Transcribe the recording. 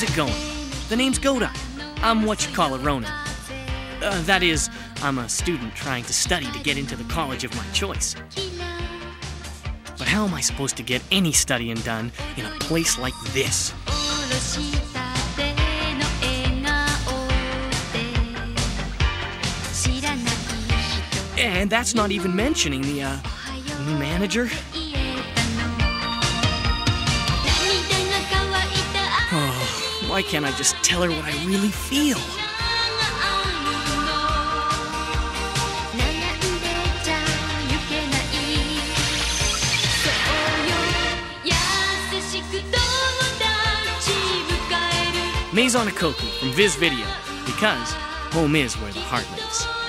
it going? The name's Godai. I'm what you call a Ronin. Uh, that is, I'm a student trying to study to get into the college of my choice. But how am I supposed to get any studying done in a place like this? And that's not even mentioning the, uh, new manager. Why can't I just tell her what I really feel? Maison from Viz Video, because home is where the heart lives.